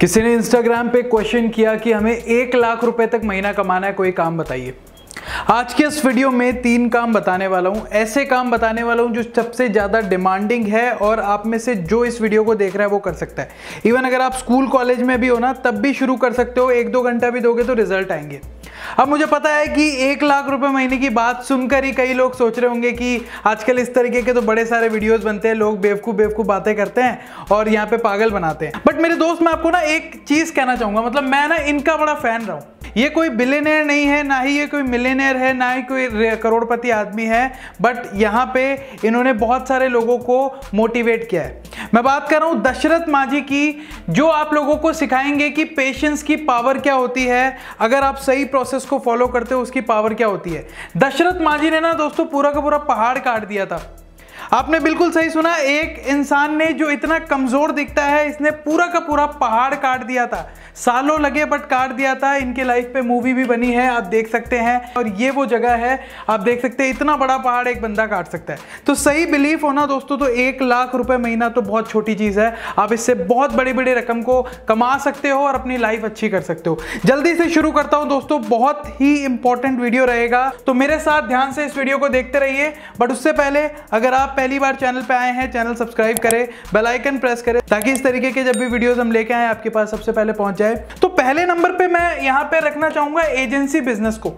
किसी ने इंस्टाग्राम पे क्वेश्चन किया कि हमें एक लाख रुपए तक महीना कमाना है, कोई काम बताइए। आज के इस वीडियो में तीन काम बताने वाला हूँ। ऐसे काम बताने वाला हूँ जो सबसे ज़्यादा डिमांडिंग है और आप में से जो इस वीडियो को देख रहा है वो कर सकता है। इवन अगर आप स्कूल कॉलेज में भी हो ना, तब भी शुरू कर सकते हो। एक दो घंटा भी दोगे तो रिज़ल्ट आएँगे। अब मुझे पता है कि एक लाख रुपए महीने की बात सुनकर ही कई लोग सोच रहे होंगे कि आजकल इस तरीके के तो बड़े सारे वीडियोस बनते हैं, लोग बेवकूफ़ बेवकूफ़ बातें करते हैं और यहाँ पे पागल बनाते हैं। बट मेरे दोस्त, मैं आपको ना एक चीज़ कहना चाहूँगा। मतलब मैं ना इनका बड़ा फ़ैन रहा हूँ। ये कोई बिलेनियर नहीं है, ना ही ये कोई मिलेनियर है, ना ही कोई करोड़पति आदमी है बट यहाँ पे इन्होंने बहुत सारे लोगों को मोटिवेट किया है। मैं बात कर रहा हूँ दशरथ माझी की, जो आप लोगों को सिखाएँगे कि पेशेंस की पावर क्या होती है। अगर आप सही प्रोसेस को फॉलो करते हो, उसकी पावर क्या होती है। दशरथ माझी ने ना दोस्तों पूरा का पूरा पहाड़ काट दिया था। आपने बिल्कुल सही सुना, एक इंसान ने जो इतना कमज़ोर दिखता है, इसने पूरा का पूरा पहाड़ काट दिया था। सालों लगे बट काट दिया था। इनके लाइफ पे मूवी भी बनी है, आप देख सकते हैं। और ये वो जगह है, आप देख सकते हैं, इतना बड़ा पहाड़ एक बंदा काट सकता है। तो सही बिलीफ होना दोस्तों तो एक लाख रुपए महीना तो बहुत छोटी चीज़ है। आप इससे बहुत बड़ी बड़ी रकम को कमा सकते हो और अपनी लाइफ अच्छी कर सकते हो। जल्दी से शुरू करता हूँ दोस्तों, बहुत ही इंपॉर्टेंट वीडियो रहेगा। तो मेरे साथ ध्यान से इस वीडियो को देखते रहिए। बट उससे पहले, अगर आप पहली बार चैनल पे आए हैं, चैनल सब्सक्राइब करें, बेल आइकन प्रेस करें, ताकि इस तरीके के जब भी वीडियोस हम लेके आए, आपके पास सबसे पहले पहुँच जाए। तो पहले नंबर पे मैं यहाँ पे रखना चाहूँगा एजेंसी बिज़नेस को।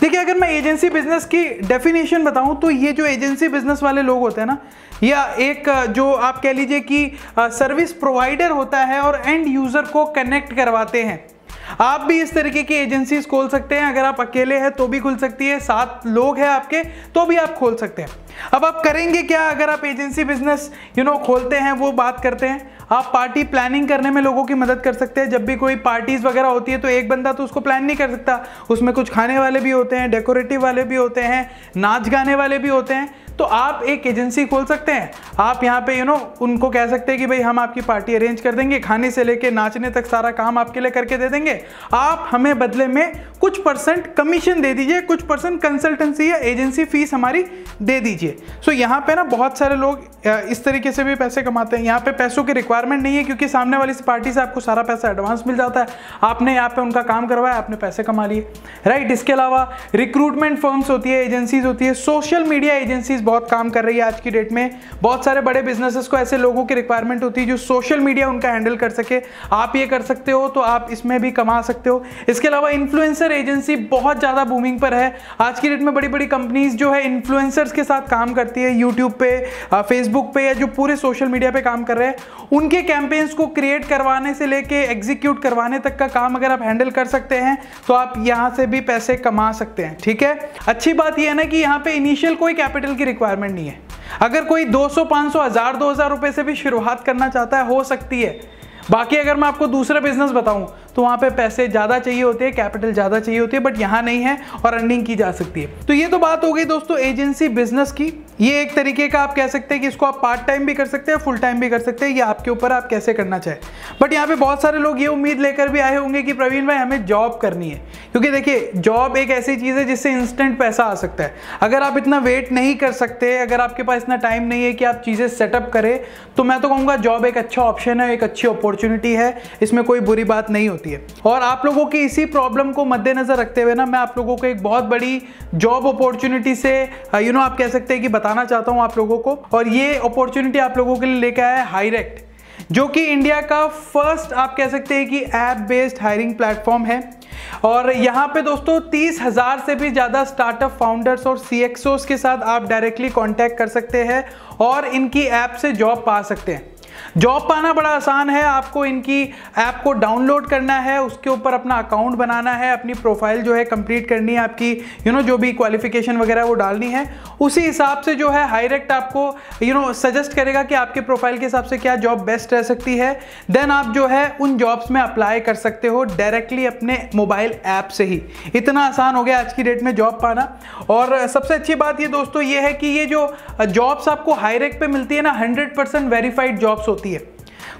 देखिए, अगर मैं एजेंसी बिज़नेस की डेफिनेशन बताऊँ तो ये जो एजेंसी बिज़नेस वाले लोग होते हैं ना, या एक, जो आप कह लीजिए कि सर्विस प्रोवाइडर होता है और एंड यूज़र को कनेक्ट करवाते हैं। आप भी इस तरीके की एजेंसीज खोल सकते हैं। अगर आप अकेले हैं तो भी खुल सकती है। सात लोग हैं आपके तो भी आप खोल सकते हैं। अब आप करेंगे क्या? अगर आप एजेंसी बिज़नेस यू नो खोलते हैं, वो बात करते हैं। आप पार्टी प्लानिंग करने में लोगों की मदद कर सकते हैं। जब भी कोई पार्टीज़ वगैरह होती है तो एक बंदा तो उसको प्लान नहीं कर सकता। उसमें कुछ खाने वाले भी होते हैं डेकोरेटिव वाले भी होते हैं, नाच गाने वाले भी होते हैं। तो आप एक एजेंसी खोल सकते हैं। आप यहाँ पे यू नो उनको कह सकते हैं कि भाई हम आपकी पार्टी अरेंज कर देंगे, खाने से लेके नाचने तक सारा काम आपके लिए करके दे देंगे। आप हमें बदले में कुछ परसेंट कमीशन दे दीजिए, कुछ परसेंट कंसल्टेंसी या एजेंसी फ़ीस हमारी दे दीजिए। सो यहाँ पे ना बहुत सारे लोग इस तरीके से भी पैसे कमाते हैं। यहाँ पे पैसों की रिक्वायरमेंट नहीं है, क्योंकि सामने वाली पार्टी से आपको सारा पैसा एडवांस मिल जाता है। आपने यहाँ पे उनका काम करवाया, आपने पैसे कमा लिए। राइट इसके अलावा रिक्रूटमेंट फर्म्स होती है एजेंसीज होती है सोशल मीडिया एजेंसीज बहुत काम कर रही है आज की डेट में। बहुत सारे बड़े बिजनेसेस को ऐसे लोगों की रिक्वायरमेंट होती है जो सोशल मीडिया उनका हैंडल कर सके। आप ये कर सकते हो तो आप इसमें भी कमा सकते हो। इसके अलावा इन्फ्लुएंसर एजेंसी बहुत ज़्यादा बूमिंग पर है। आज की डेट में बड़ी बड़ी कंपनीज़ जो है इन्फ्लुएंसर्स के साथ काम करती है। यूट्यूब पे फेसबुक पे या जो पूरे सोशल मीडिया पे काम कर रहे हैं, उनके कैंपेन्स को क्रिएट करवाने से लेके एग्जीक्यूट करवाने तक का काम अगर आप हैंडल कर सकते हैं तो आप यहाँ से भी पैसे कमा सकते हैं, ठीक है? अच्छी बात यह है ना कि यहाँ पे इनिशियल कोई कैपिटल की रिक्वायरमेंट नहीं है। अगर कोई 200 500 हज़ार, दो हज़ार रुपए से भी शुरुआत करना चाहता है, हो सकती है। बाकी अगर मैं आपको दूसरा बिज़नेस बताऊँ तो वहाँ पे पैसे ज़्यादा चाहिए होते हैं कैपिटल ज़्यादा चाहिए होती है बट यहाँ नहीं है और अर्निंग की जा सकती है। तो ये तो बात हो गई दोस्तों एजेंसी बिज़नेस की। ये एक तरीके का आप कह सकते हैं कि इसको आप पार्ट टाइम भी कर सकते हैं फुल टाइम भी कर सकते हैं, ये आपके ऊपर आप कैसे करना चाहें। बट यहाँ पे बहुत सारे लोग ये उम्मीद लेकर भी आए होंगे कि प्रवीण भाई, हमें जॉब करनी है। क्योंकि देखिए जॉब एक ऐसी चीज़ है जिससे इंस्टेंट पैसा आ सकता है। अगर आप इतना वेट नहीं कर सकते, अगर आपके पास इतना टाइम नहीं है कि आप चीज़ें सेटअप करें तो मैं तो कहूँगा जॉब एक अच्छा ऑप्शन है, एक अच्छी अपॉर्चुनिटी है, इसमें कोई बुरी बात नहीं होती। है और आप लोगों की इसी प्रॉब्लम को मद्देनजर रखते हुए ना, मैं आप लोगों को एक बहुत बड़ी जॉब अपॉर्चुनिटी से यू नो आप कह सकते हैं कि बताना चाहता हूँ आप लोगों को। और ये अपॉर्चुनिटी आप लोगों के लिए लेकर आया है हाईरेक्ट जो कि इंडिया का फ़र्स्ट आप कह सकते हैं कि ऐप बेस्ड हायरिंग प्लेटफॉर्म है। और यहाँ पे दोस्तों, तीस हज़ार से भी ज़्यादा स्टार्टअप फाउंडर्स और सी के साथ आप डायरेक्टली कांटेक्ट कर सकते हैं और इनकी ऐप से जॉब पा सकते हैं। जॉब पाना बड़ा आसान है आपको इनकी ऐप को डाउनलोड करना है उसके ऊपर अपना अकाउंट बनाना है अपनी प्रोफ़ाइल जो है कंप्लीट करनी है आपकी यू you नो know, जो भी क्वालिफिकेशन वगैरह वो डालनी है। उसी हिसाब से जो है हाईरेक्ट आपको यू नो सजेस्ट करेगा कि आपके प्रोफ़ाइल के हिसाब से क्या जॉब बेस्ट रह सकती है। देन आप जो है उन जॉब्स में अप्लाई कर सकते हो डायरेक्टली अपने मोबाइल ऐप से ही। इतना आसान हो गया आज की डेट में जॉब पाना। और सबसे अच्छी बात ये दोस्तों ये है कि ये जो जॉब्स आपको हायरेक्ट पे मिलती है ना हंड्रेड परसेंट वेरीफाइड जॉब्स होती है।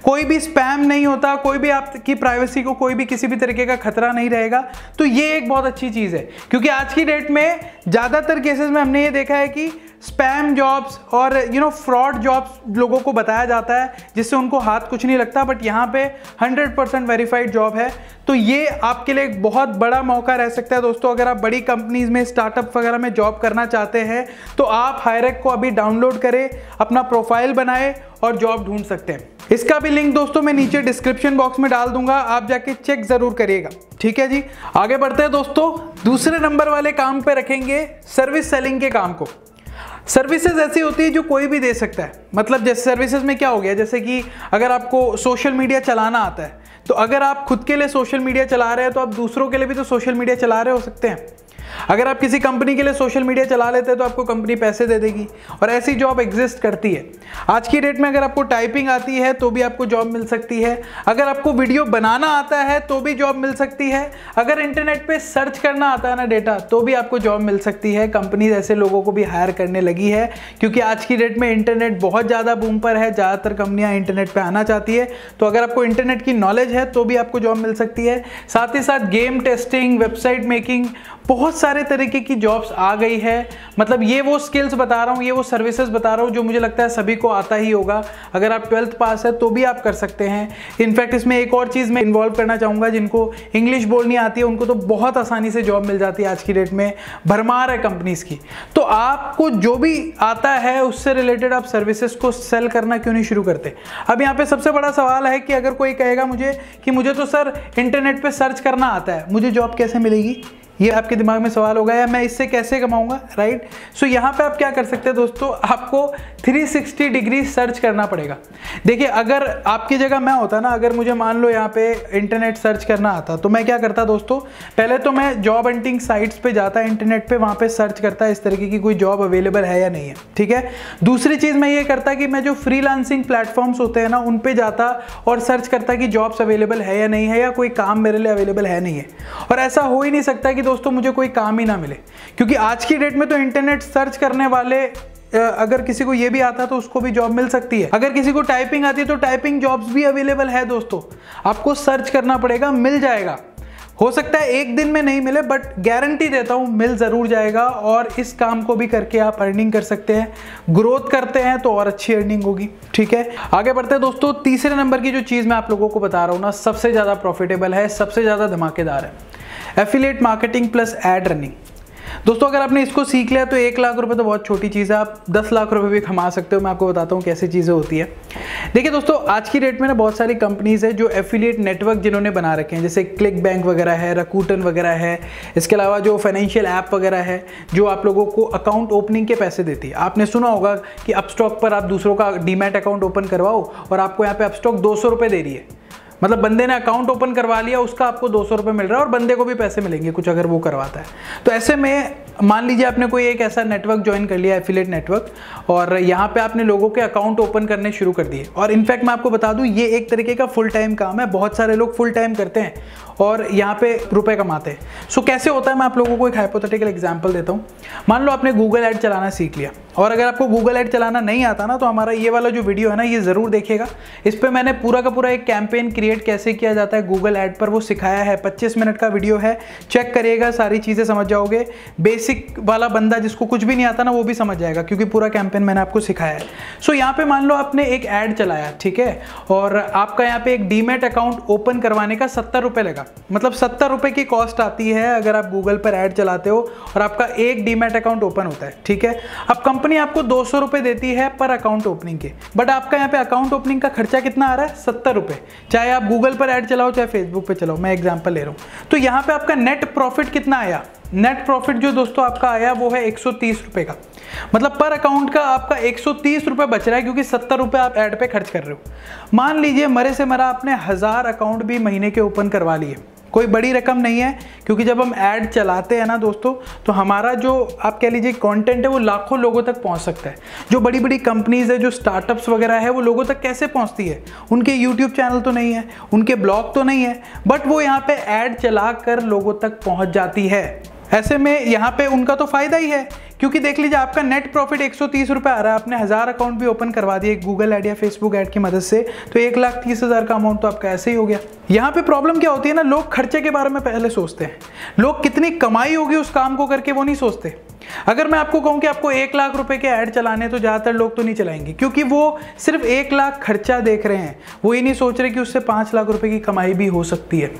कोई भी स्पैम नहीं होता, कोई भी आपकी प्राइवेसी को कोई भी किसी भी तरीके का खतरा नहीं रहेगा तो ये एक बहुत अच्छी चीज़ है। क्योंकि आज की डेट में ज़्यादातर केसेस में हमने ये देखा है कि स्पैम जॉब्स और यू नो फ्रॉड जॉब्स लोगों को बताया जाता है, जिससे उनको हाथ कुछ नहीं लगता बट यहाँ पे 100 परसेंट वेरीफाइड जॉब है। तो ये आपके लिए एक बहुत बड़ा मौका रह सकता है। दोस्तों, अगर आप बड़ी कंपनीज़ में स्टार्टअप वगैरह में जॉब करना चाहते हैं तो आप हायरेक को अभी डाउनलोड करें, अपना प्रोफ़ाइल बनाए और जॉब ढूंढ सकते हैं। इसका भी लिंक दोस्तों मैं नीचे डिस्क्रिप्शन बॉक्स में डाल दूँगा, आप जाके चेक ज़रूर करिएगा। ठीक है जी? आगे बढ़ते हैं दोस्तों, दूसरे नंबर वाले काम पे रखेंगे सर्विस सेलिंग के काम को। सर्विसेज़ ऐसी होती है जो कोई भी दे सकता है। मतलब जैसे सर्विसेज़ में क्या हो गया, जैसे कि अगर आपको सोशल मीडिया चलाना आता है तो अगर आप खुद के लिए सोशल मीडिया चला रहे हैं तो आप दूसरों के लिए भी तो सोशल मीडिया चला रहे हो सकते हैं। अगर आप किसी कंपनी के लिए सोशल मीडिया चला लेते हैं तो आपको कंपनी पैसे दे देगी। और ऐसी जॉब एग्जिस्ट करती है। आज की डेट में अगर आपको टाइपिंग आती है तो भी आपको जॉब मिल सकती है। अगर आपको वीडियो बनाना आता है तो भी जॉब मिल सकती है। अगर इंटरनेट पर सर्च करना आता है ना डेटा तो भी आपको जॉब मिल सकती है। कंपनी ऐसे लोगों को भी हायर करने लगी है, क्योंकि आज की डेट में इंटरनेट बहुत ज़्यादा बूम पर है। ज़्यादातर कंपनियाँ इंटरनेट पर आना चाहती है। तो अगर आपको इंटरनेट की नॉलेज है तो भी आपको जॉब मिल सकती है। साथ ही साथ गेम टेस्टिंग, वेबसाइट मेकिंग बहुत सारे तरीके की जॉब्स आ गई है। मतलब ये वो स्किल्स बता रहा हूँ, ये वो सर्विसेज़ बता रहा हूँ जो मुझे लगता है सभी को आता ही होगा। अगर आप ट्वेल्थ पास है तो भी आप कर सकते हैं। इनफैक्ट इसमें एक और चीज़ मैं इन्वॉल्व करना चाहूँगा जिनको इंग्लिश बोलनी आती है उनको तो बहुत आसानी से जॉब मिल जाती है आज की डेट में। भरमार है कंपनीज़ की। तो आपको जो भी आता है, उससे रिलेटेड आप सर्विसेज़ को सेल करना क्यों नहीं शुरू करते? अब यहाँ पर सबसे बड़ा सवाल है कि अगर कोई कहेगा मुझे कि मुझे तो सर इंटरनेट पर सर्च करना आता है, मुझे जॉब कैसे मिलेगी? ये आपके दिमाग में सवाल होगा या मैं इससे कैसे कमाऊँगा? राइट सो यहाँ पे आप क्या कर सकते हैं दोस्तों? आपको 360 डिग्री सर्च करना पड़ेगा। देखिए, अगर आपकी जगह मैं होता ना, अगर मुझे मान लो यहाँ पे इंटरनेट सर्च करना आता तो मैं क्या करता दोस्तों? पहले तो मैं जॉब हंटिंग साइट्स पे जाता इंटरनेट पे वहाँ पे सर्च करता इस तरीके की कोई जॉब अवेलेबल है या नहीं है, ठीक है? दूसरी चीज़ मैं ये करता कि मैं जो फ्री प्लेटफॉर्म्स होते हैं ना, उन पर जाता और सर्च करता कि जॉब्स अवेलेबल है या नहीं है या कोई काम मेरे लिए अवेलेबल है नहीं है। और ऐसा हो ही नहीं सकता कि दोस्तों, मुझे कोई काम ही ना मिले। क्योंकि आज की डेट में तो इंटरनेट सर्च करने वाले अगर किसी को ये भी आता तो उसको भी जॉब मिल सकती है। अगर किसी को टाइपिंग आती है तो टाइपिंग जॉब्स भी अवेलेबल है दोस्तों। आपको सर्च करना पड़ेगा, मिल जाएगा। हो सकता है एक दिन में नहीं मिले बट गारंटी देता हूँ, मिल ज़रूर जाएगा और इस काम को भी करके आप अर्निंग कर सकते हैं। ग्रोथ करते हैं तो और अच्छी अर्निंग होगी, ठीक है? आगे बढ़ते हैं दोस्तों, तीसरे नंबर की जो चीज़ मैं आप लोगों को बता रहा हूँ ना, सबसे ज़्यादा प्रॉफिटेबल है, सबसे ज़्यादा धमाकेदार है। Affiliate marketing plus ad running दोस्तों, अगर आपने इसको सीख लिया तो एक लाख रुपए तो बहुत छोटी चीज़ है। आप दस लाख रुपए भी कमा सकते हो। मैं आपको बताता हूँ कैसी चीज़ें होती है। देखिए दोस्तों, आज की डेट में ना बहुत सारी कंपनीज़ है जो एफिलिएट नेटवर्क जिन्होंने बना रखे हैं। जैसे क्लिक बैंक वगैरह है रकूटन वगैरह है। इसके अलावा जो फाइनेंशियल ऐप वगैरह है, जो आप लोगों को अकाउंट ओपनिंग के पैसे देती है। आपने सुना होगा कि अपस्टॉक पर आप दूसरों का डीमैट अकाउंट ओपन करवाओ और आपको यहाँ पे अपस्टॉक दो सौ दे रही है। मतलब बंदे ने अकाउंट ओपन करवा लिया, उसका आपको दो सौ मिल रहा है और बंदे को भी पैसे मिलेंगे, कुछ अगर वो करवाता है। तो ऐसे में, मान लीजिए आपने कोई एक ऐसा नेटवर्क ज्वाइन कर लिया एफिलेट नेटवर्क और यहाँ पे आपने लोगों के अकाउंट ओपन करने शुरू कर दिए। और इनफैक्ट मैं आपको बता दूँ, ये एक तरीके का फुल टाइम काम है, बहुत सारे लोग फुल टाइम करते हैं और यहाँ पे रुपए कमाते हैं। सो कैसे होता है, मैं आप लोगों को एक हाइपोथेटिकल एग्ज़ाम्पल देता हूँ। मान लो आपने गूगल ऐड चलाना सीख लिया। और अगर आपको गूगल ऐड चलाना नहीं आता ना तो हमारा ये वाला जो वीडियो है ना, ये ज़रूर देखेगा इस पर मैंने पूरा का पूरा एक कैंपेन क्रिएट कैसे किया जाता है गूगल ऐड पर, वो सिखाया है। 25 मिनट का वीडियो है। चेक करिएगा, सारी चीज़ें समझ जाओगे। बेसिक वाला बंदा जिसको कुछ भी नहीं आता ना, वो भी समझ जाएगा, क्योंकि पूरा कैंपेन मैंने आपको सिखाया है। सो यहाँ पे मान लो आपने एक ऐड चलाया, ठीक है? और आपका यहाँ पे एक डीमेट अकाउंट ओपन करवाने का सत्तर रुपये लगा। मतलब सत्तर की कॉस्ट आती है अगर आप गूगल पर ऐड चलाते हो, और आपका एक डीमेट अकाउंट ओपन होता है, ठीक है? अब कंपनी आपको दो सौ रुपये देती है पर अकाउंट ओपनिंग के। बट आपका यहाँ पे अकाउंट ओपनिंग का खर्चा कितना आ रहा है? सत्तर रुपये चाहे आप गूगल पर ऐड चलाओ, चाहे फेसबुक पर चलाओ, मैं एग्ज़ाम्पल ले रहा हूँ। तो यहाँ पे आपका नेट प्रॉफिट कितना आया? नेट प्रॉफिट जो दोस्तों आपका आया वो है एक सौ तीस रुपए का। मतलब पर अकाउंट का आपका एक रुपए बच रहा है क्योंकि सत्तर रुपए आप ऐड पे खर्च कर रहे हो। मान लीजिए मरे से मरा आपने हज़ार अकाउंट भी महीने के ओपन करवा लिए। कोई बड़ी रकम नहीं है, क्योंकि जब हम ऐड चलाते हैं ना दोस्तों तो हमारा जो आप कह लीजिए कंटेंट है, वो लाखों लोगों तक पहुँच सकता है। जो बड़ी बड़ी कंपनीज़ है, जो स्टार्टअप्स वगैरह है, वो लोगों तक कैसे पहुँचती है? उनके यूट्यूब चैनल तो नहीं है, उनके ब्लॉग तो नहीं है बट वो यहाँ पर ऐड चला कर लोगों तक पहुँच जाती है। ऐसे में यहाँ पे उनका तो फ़ायदा ही है क्योंकि देख लीजिए, आपका नेट प्रॉफिट एक सौ आ रहा है। आपने हज़ार अकाउंट भी ओपन करवा दिए गूगल ऐड या फेसबुक ऐड की मदद से। तो एक लाख तीस हज़ार का अमाउंट तो आपका ऐसे ही हो गया। यहाँ पे प्रॉब्लम क्या होती है ना, लोग खर्चे के बारे में पहले सोचते हैं। लोग कितनी कमाई होगी उस काम को करके वो नहीं सोचते। अगर मैं आपको कहूँ कि आपको एक लाख रुपए के ऐड चलाने तो ज़्यादातर लोग तो नहीं चलाएँगे। क्योंकि वो सिर्फ़ एक लाख खर्चा देख रहे हैं। वो ये नहीं सोच रहे कि उससे पाँच लाख रुपए की कमाई भी हो सकती है।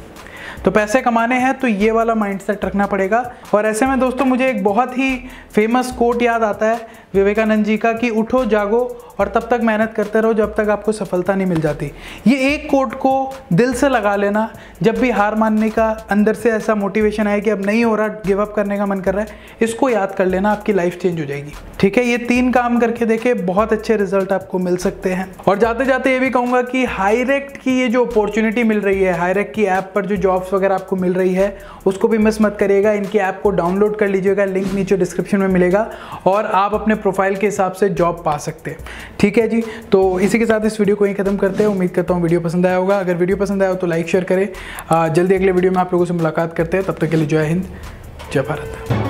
तो पैसे कमाने हैं तो ये वाला माइंडसेट रखना पड़ेगा। और ऐसे में दोस्तों, मुझे एक बहुत ही फ़ेमस कोट याद आता है विवेकानंद जी का कि, उठो, जागो और तब तक मेहनत करते रहो जब तक आपको सफलता नहीं मिल जाती। ये एक कोट को दिल से लगा लेना, जब भी हार मानने का अंदर से ऐसा मोटिवेशन आए कि अब नहीं हो रहा गिव अप करने का मन कर रहा है, इसको याद कर लेना, आपकी लाइफ चेंज हो जाएगी। ठीक है, ये तीन काम करके देखे, बहुत अच्छे रिज़ल्ट आपको मिल सकते हैं। और जाते जाते ये भी कहूँगा कि हाईरेक्ट की ये जो अपॉर्चुनिटी मिल रही है हाईरेक्ट की ऐप पर जो जॉब्स वगैरह आपको मिल रही है, उसको भी मिस मत करिएगा, इनकी ऐप को डाउनलोड कर लीजिएगा लिंक नीचे डिस्क्रिप्शन में मिलेगा, और आप अपने प्रोफ़ाइल के हिसाब से जॉब पा सकते हैं। ठीक है जी? तो इसी के साथ इस वीडियो को ही खत्म करते हैं। उम्मीद करता हूँ वीडियो पसंद आया होगा। अगर वीडियो पसंद आया हो तो लाइक शेयर करें। जल्दी अगले वीडियो में आप लोगों से मुलाकात करते हैं। तब तक के लिए जय हिंद, जय भारत।